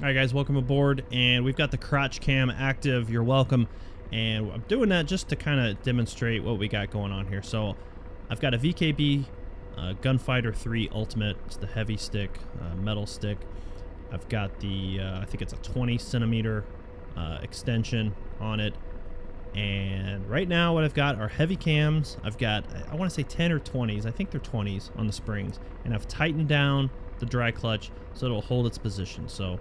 All right, guys, welcome aboard. And we've got the crotch cam active. You're welcome. And I'm doing that just to kind of demonstrate what we got going on here. So I've got a VKB uh, Gunfighter 3 Ultimate. It's the heavy stick, uh, metal stick. I've got the, uh, I think it's a 20 centimeter uh, extension on it. And right now what I've got are heavy cams. I've got, I want to say 10 or 20s. I think they're 20s on the springs. And I've tightened down the dry clutch so it'll hold its position. So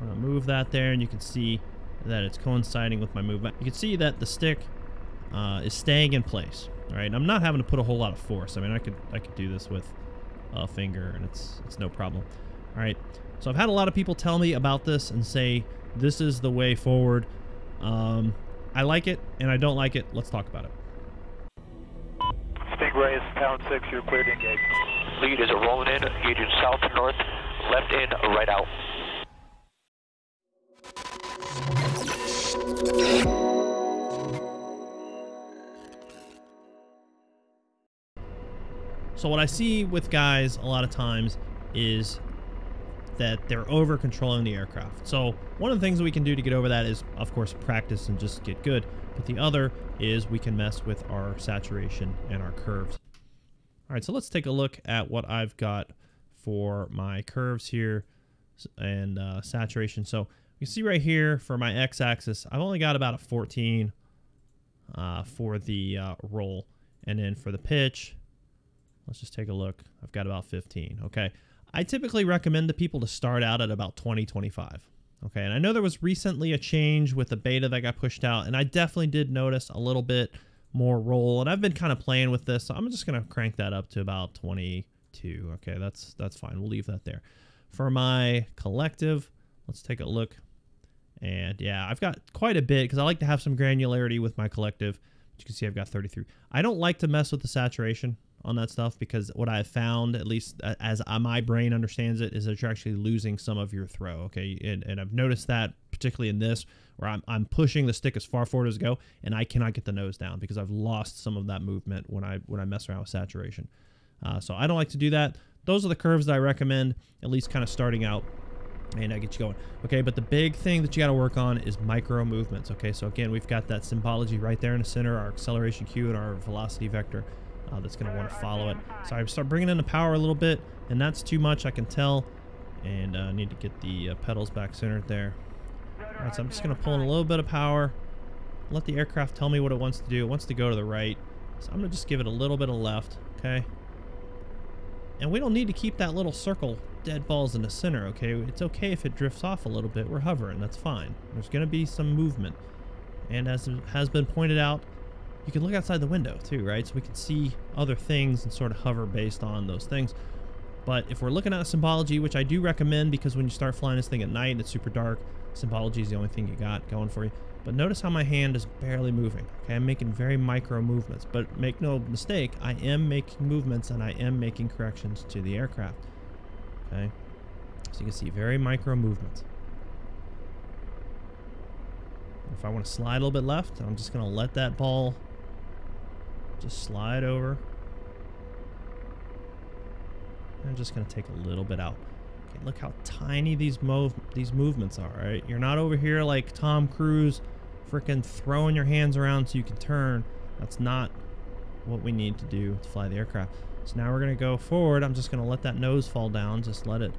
I'm going to move that there and you can see that it's coinciding with my movement. You can see that the stick uh, is staying in place. All right, I'm not having to put a whole lot of force. I mean, I could I could do this with a finger and it's it's no problem. All right, so I've had a lot of people tell me about this and say this is the way forward. Um, I like it and I don't like it. Let's talk about it. Stingray is pound six. You're cleared to engage. Lead is rolling in, engaging south to north, left in, right out. So what I see with guys a lot of times is that they're over controlling the aircraft. So one of the things that we can do to get over that is of course practice and just get good. But the other is we can mess with our saturation and our curves. All right, so let's take a look at what I've got for my curves here and uh, saturation. So you see right here for my x-axis, I've only got about a 14 uh, for the uh, roll. And then for the pitch, let's just take a look. I've got about 15. Okay. I typically recommend to people to start out at about 20, 25. Okay. And I know there was recently a change with the beta that got pushed out, and I definitely did notice a little bit more roll. And I've been kind of playing with this. So I'm just going to crank that up to about 22. Okay. That's, that's fine. We'll leave that there. For my collective, let's take a look. And yeah, I've got quite a bit because I like to have some granularity with my collective. you can see I've got 33. I don't like to mess with the saturation on that stuff because what I've found, at least as my brain understands it, is that you're actually losing some of your throw. Okay, and, and I've noticed that particularly in this where I'm, I'm pushing the stick as far forward as go, and I cannot get the nose down because I've lost some of that movement when I when I mess around with saturation. Uh, so I don't like to do that. Those are the curves that I recommend, at least kind of starting out and I get you going. Okay, but the big thing that you got to work on is micro movements. Okay, so again, we've got that symbology right there in the center, our acceleration cue and our velocity vector uh, that's going to want to follow it. So I start bringing in the power a little bit, and that's too much, I can tell. And I uh, need to get the uh, pedals back centered there. All right, so I'm just going to pull in a little bit of power. Let the aircraft tell me what it wants to do. It wants to go to the right. So I'm going to just give it a little bit of left, okay? And we don't need to keep that little circle dead balls in the center, okay? It's okay if it drifts off a little bit. We're hovering. That's fine. There's going to be some movement. And as has been pointed out, you can look outside the window too, right? So we can see other things and sort of hover based on those things. But if we're looking at symbology, which I do recommend because when you start flying this thing at night, and it's super dark. Symbology is the only thing you got going for you. But notice how my hand is barely moving. Okay, I'm making very micro movements. But make no mistake, I am making movements and I am making corrections to the aircraft. Okay, so you can see very micro movements. If I want to slide a little bit left, I'm just going to let that ball just slide over. I'm just going to take a little bit out. Okay, look how tiny these move these movements are, right? You're not over here like Tom Cruise freaking throwing your hands around so you can turn. That's not what we need to do to fly the aircraft. So now we're going to go forward. I'm just going to let that nose fall down. Just let it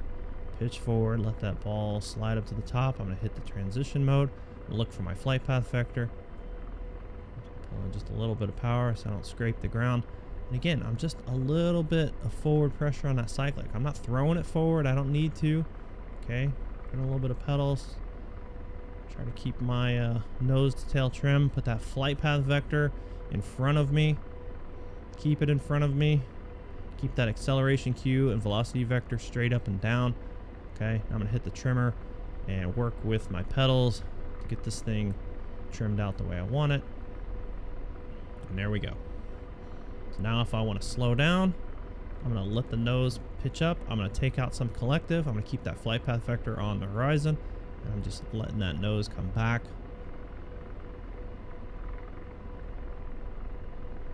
pitch forward. Let that ball slide up to the top. I'm going to hit the transition mode. Look for my flight path vector. Just a little bit of power so I don't scrape the ground. And again, I'm just a little bit of forward pressure on that cyclic. I'm not throwing it forward. I don't need to. Okay. Put a little bit of pedals. Try to keep my uh, nose to tail trim. Put that flight path vector in front of me. Keep it in front of me. Keep that acceleration cue and velocity vector straight up and down. Okay. I'm going to hit the trimmer and work with my pedals to get this thing trimmed out the way I want it. And there we go. So now if I want to slow down, I'm going to let the nose pitch up. I'm going to take out some collective. I'm going to keep that flight path vector on the horizon. And I'm just letting that nose come back.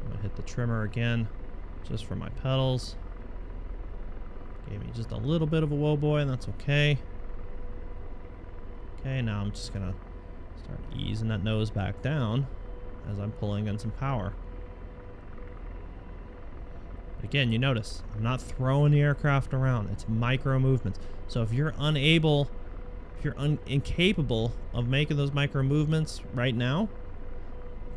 I'm going to hit the trimmer again just for my pedals. Gave me just a little bit of a whoa boy, and that's okay. Okay, now I'm just gonna start easing that nose back down as I'm pulling in some power. But Again, you notice I'm not throwing the aircraft around. It's micro movements. So if you're unable, if you're un incapable of making those micro movements right now,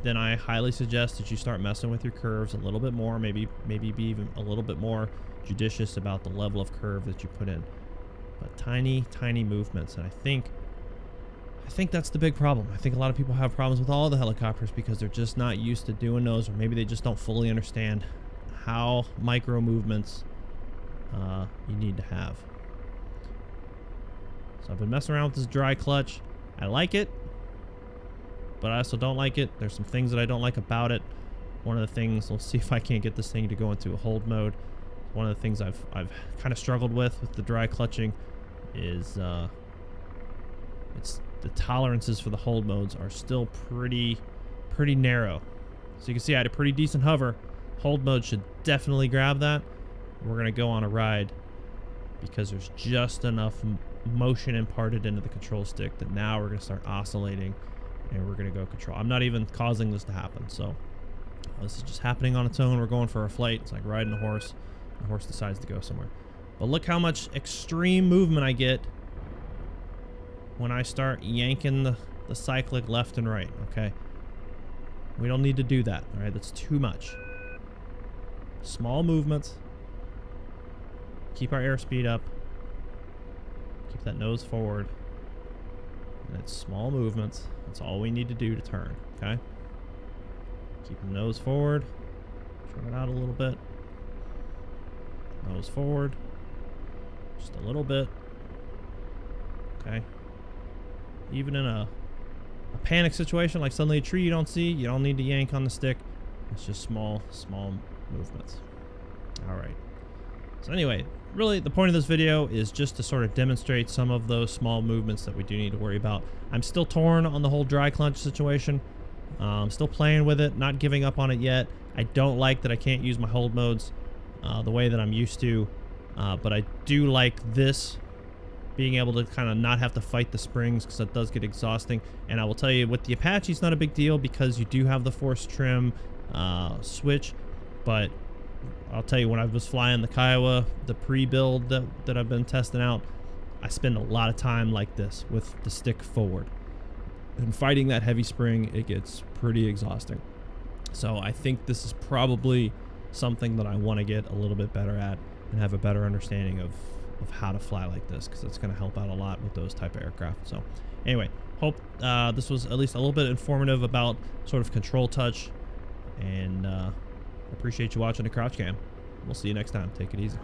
then I highly suggest that you start messing with your curves a little bit more. Maybe maybe be even a little bit more judicious about the level of curve that you put in. But tiny, tiny movements, and I think I think that's the big problem. I think a lot of people have problems with all the helicopters because they're just not used to doing those, or maybe they just don't fully understand how micro movements uh, you need to have. So I've been messing around with this dry clutch. I like it, but I also don't like it. There's some things that I don't like about it. One of the things, we'll see if I can't get this thing to go into a hold mode. One of the things I've I've kind of struggled with with the dry clutching is uh, it's the tolerances for the hold modes are still pretty pretty narrow. So you can see I had a pretty decent hover. Hold mode should definitely grab that. We're gonna go on a ride because there's just enough motion imparted into the control stick that now we're gonna start oscillating and we're gonna go control. I'm not even causing this to happen, so uh, this is just happening on its own. We're going for a flight. It's like riding a horse. The horse decides to go somewhere. But look how much extreme movement I get when I start yanking the, the cyclic left and right, okay? We don't need to do that, all right? That's too much. Small movements. Keep our airspeed up. Keep that nose forward. It's small movements. That's all we need to do to turn, okay? Keep the nose forward. Trim it out a little bit. Nose forward. Just a little bit. Okay. Even in a, a panic situation, like suddenly a tree you don't see, you don't need to yank on the stick. It's just small, small movements. All right. So anyway, really the point of this video is just to sort of demonstrate some of those small movements that we do need to worry about. I'm still torn on the whole dry clutch situation. I'm still playing with it, not giving up on it yet. I don't like that I can't use my hold modes uh, the way that I'm used to, uh, but I do like this being able to kind of not have to fight the springs because that does get exhausting. And I will tell you, with the Apache, it's not a big deal because you do have the force trim uh, switch, but I'll tell you, when I was flying the Kiowa, the pre-build that, that I've been testing out, I spend a lot of time like this with the stick forward. And fighting that heavy spring, it gets pretty exhausting. So I think this is probably something that I want to get a little bit better at and have a better understanding of, of how to fly like this because it's going to help out a lot with those type of aircraft. So anyway, hope uh, this was at least a little bit informative about sort of control touch and uh, appreciate you watching the crouch cam. We'll see you next time. Take it easy.